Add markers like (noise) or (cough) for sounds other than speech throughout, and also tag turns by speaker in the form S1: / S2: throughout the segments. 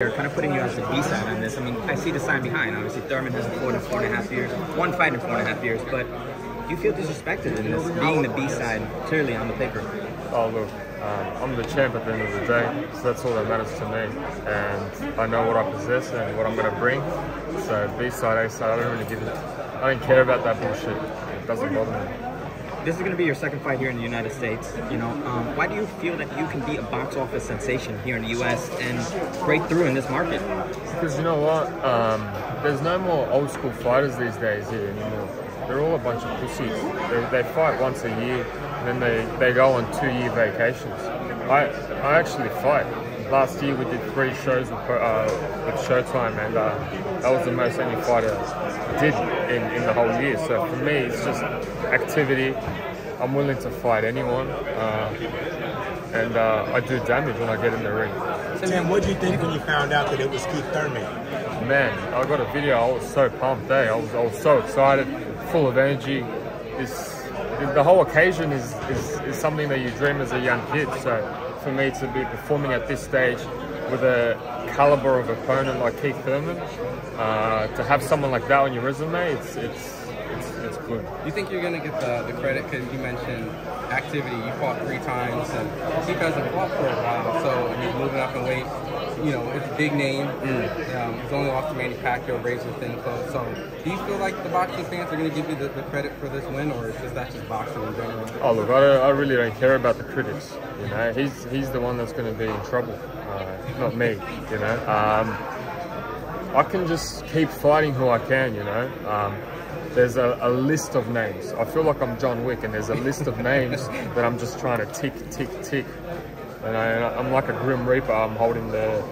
S1: They're kind of putting you as the B side on this. I mean, I see the sign behind. Obviously, Thurman hasn't fought in four and a half years, one fight in four and a half years, but you feel disrespected in this, being the B side, clearly on the paper.
S2: Oh, look, um, I'm the champ at the end of the day, so that's all that matters to me. And I know what I possess and what I'm going to bring. So B side, A side, I don't really give it. I don't care about that bullshit. It doesn't bother me.
S1: This is going to be your second fight here in the United States. You know, um, why do you feel that you can be a box office sensation here in the U.S. and break through in this market?
S2: Because you know what? Um, there's no more old school fighters these days here anymore. They're all a bunch of pussies. They, they fight once a year, and then they, they go on two year vacations. I I actually fight. Last year we did three shows with, uh, with Showtime, and uh, that was the most any fighter did in, in the whole year. So for me, it's just activity. I'm willing to fight anyone, uh, and uh, I do damage when I get in the ring.
S3: Tim, what did you think when you found out that it was Keith Thurman?
S2: Man, I got a video. I was so pumped. Eh? I was I was so excited, full of energy. This the whole occasion is, is, is something that you dream as a young kid. So for me to be performing at this stage with a caliber of opponent like Keith Thurman, uh, to have someone like that on your resume, it's it's it's, it's good.
S4: You think you're gonna get the, the credit because you mentioned activity. You fought three times, and Keith hasn't fought for a while, so he's moving up in weight. You know, it's a big name. Mm. Um, he's only lost to Manny Pacquiao, razor thin clothes. So, do you feel like the boxing fans are going to give you the, the, credit for this win, or is that just boxing in general?
S2: Oh look, I, I really don't care about the critics. You know, he's he's the one that's going to be in trouble, uh, not me. You know. Um, I can just keep fighting who I can, you know. Um, there's a, a, list of names. I feel like I'm John Wick and there's a list of names (laughs) that I'm just trying to tick, tick, tick. And I, am like a Grim Reaper. I'm holding the,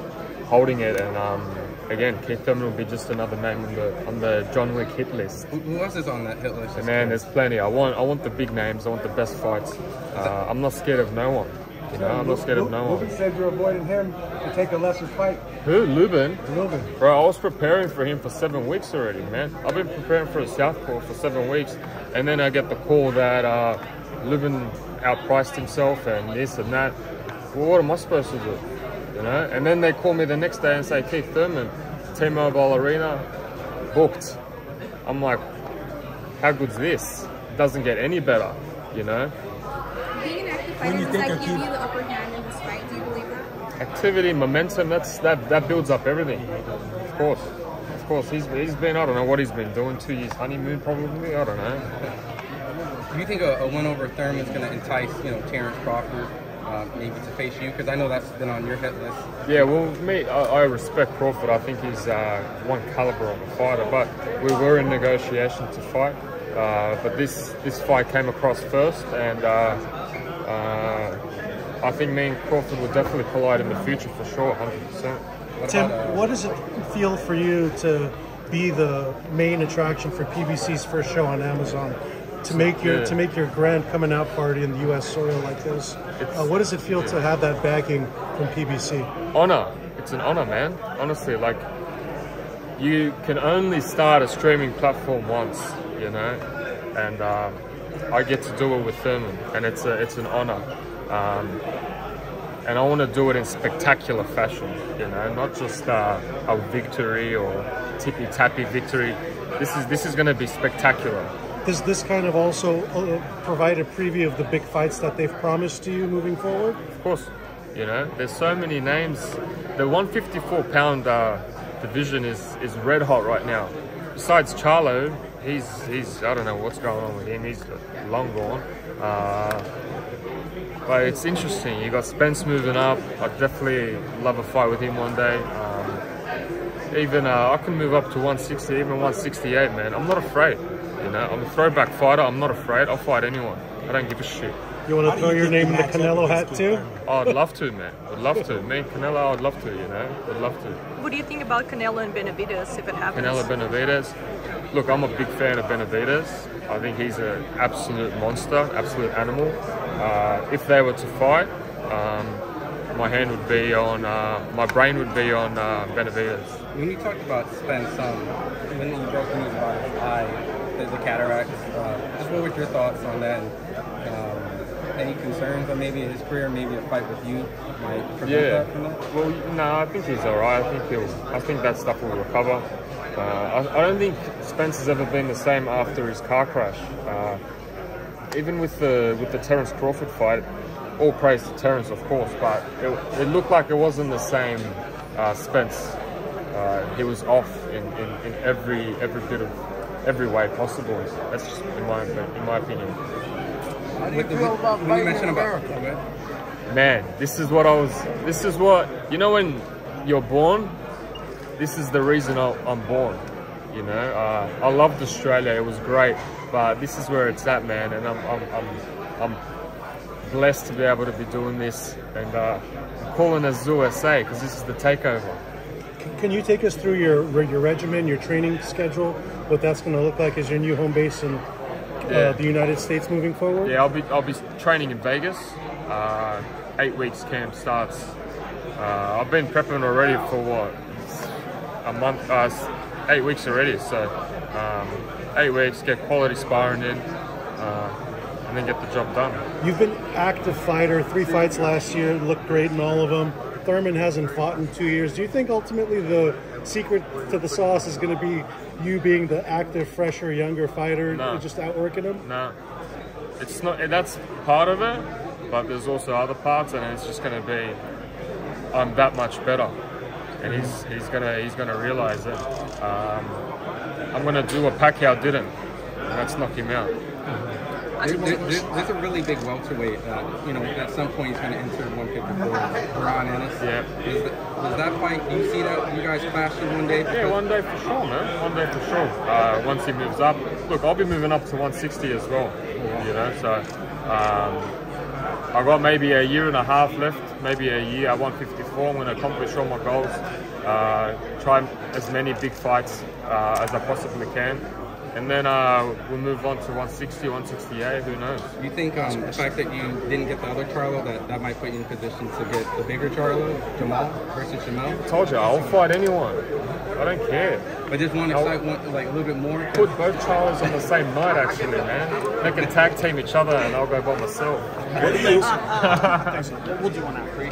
S2: holding it and um, again, Keith Thurman will be just another name on the on the John Wick hit list.
S4: Who else is on that hit list?
S2: And man, there's plenty. I want I want the big names. I want the best fights. Uh, I'm not scared of no one. You know, I'm not scared of no one.
S5: Lubin said you're avoiding him to take a lesser fight.
S2: Who? Lubin?
S5: Lubin.
S2: Bro, I was preparing for him for seven weeks already, man. I've been preparing for a southpaw for seven weeks, and then I get the call that uh, Lubin outpriced himself and this and that. Well, what am I supposed to do? You know? And then they call me the next day and say, Keith Thurman, T-Mobile Arena, booked. I'm like, how good's this? It doesn't get any better, you know?
S6: When you think that give you the upper hand in this fight? Do you believe that?
S2: Activity, momentum, that's that that builds up everything. Of course. Of course. He's he's been I don't know what he's been doing, two years honeymoon probably, I don't know.
S4: Do you think a, a win over Thurman is gonna entice, you know, Terence Crawford? Uh, maybe to face you because I know that's been on your hit list.
S2: Yeah, well, me, I, I respect Crawford. I think he's uh, one caliber of a fighter, but we were in negotiation to fight. Uh, but this this fight came across first, and uh, I think me and Crawford will definitely collide in the future for sure, 100%.
S5: Tim, uh, what does it feel for you to be the main attraction for PBC's first show on Amazon? To make your yeah. to make your grand coming out party in the U.S. soil like this, uh, what does it feel yeah. to have that backing from PBC?
S2: Honor, it's an honor, man. Honestly, like you can only start a streaming platform once, you know, and um, I get to do it with Thurman, and it's a, it's an honor. Um, and I want to do it in spectacular fashion, you know, not just uh, a victory or tippy tappy victory. This is this is going to be spectacular.
S5: Does this kind of also uh, provide a preview of the big fights that they've promised to you moving forward?
S2: Of course, you know, there's so many names. The 154 pound uh, division is is red hot right now. Besides Charlo, he's he's I don't know what's going on with him. He's long gone. Uh, but it's interesting. You got Spence moving up. I definitely love a fight with him one day. Um, even uh, I can move up to 160, even 168, man. I'm not afraid. You know, I'm a throwback fighter. I'm not afraid. I'll fight anyone. I don't give a shit.
S5: You want to throw you your name in the Canelo hat too?
S2: Oh, I'd love to, man. I'd love to. Me and Canelo, I'd love to, you know. I'd love to.
S6: What do you think about Canelo and Benavidez if it happens?
S2: Canelo Benavidez. Look, I'm a big fan of Benavidez. I think he's an absolute monster, absolute animal. Uh, if they were to fight, um, my hand would be on, uh, my brain would be on uh, Benavidez.
S4: When you talked about Spence, um, when you broke news about his eye, the, the cataracts, uh, just what were your thoughts on that? Um, any concerns on maybe his career, maybe a fight with you might prevent
S2: Yeah.
S4: that from that?
S2: Well, no, I think he's all right. I think he'll. I think that stuff will recover. Uh, I, I don't think Spence's ever been the same after his car crash. Uh, even with the with the Terence Crawford fight, all praise to Terence, of course, but it, it looked like it wasn't the same uh, Spence. Uh, he was off in, in, in every every bit of every way possible. That's just in my in my opinion.
S4: With the, when you mentioned about okay.
S2: Man, this is what I was. This is what you know when you're born. This is the reason I, I'm born. You know, uh, I loved Australia. It was great, but this is where it's at, man. And I'm I'm I'm, I'm blessed to be able to be doing this and uh, I'm calling us USA because this is the takeover.
S5: Can you take us through your your regimen, your training schedule, what that's going to look like as your new home base in uh,
S2: Yeah.
S5: the United States moving forward?
S2: Yeah, I'll be I'll be training in Vegas. Uh, eight weeks camp starts. Uh, I've been prepping already for what a month, uh, eight weeks already. So um, eight weeks, get quality sparring in, uh, and then get the job done.
S5: You've been active fighter, three fights last year, looked great in all of them. Thurman hasn't fought in two years. Do you think ultimately the secret to the sauce is going to be you being the active, fresher, younger fighter,
S2: No.
S5: just outworking him?
S2: No, it's not. That's part of it, but there's also other parts, and it's just going to be I'm that much better, and he's he's gonna he's gonna realize it. Um, I'm gonna do what Pacquiao didn't, and that's knock him out.
S4: There, there, there's, there's a really big welterweight. Uh, you know, at some point he's going to enter 154. Ron Ennis.
S2: Yeah.
S4: Does, the, does that fight? Do you see that? You guys clashing one day?
S2: Yeah, one day for sure, man. One day for sure. Uh, once he moves up, look, I'll be moving up to 160 as well. You know, so um, I got maybe a year and a half left, maybe a year at 154. I'm going to accomplish all my goals. Uh, try as many big fights uh, as I possibly can, and then uh, we'll move on to 160, 168. Who knows?
S4: You think um, the fact that you didn't get the other Charlo, that, that might put you in position to get the bigger Charlo, Jamal versus Jamal?
S2: Told you, I'll fight anyone. I don't care.
S4: But just want to fight one like a little bit more.
S2: Put both Charlos on the same night, actually, man. They can tag team each other, and I'll go by myself.
S3: What do you? (laughs)
S7: We'll do one after.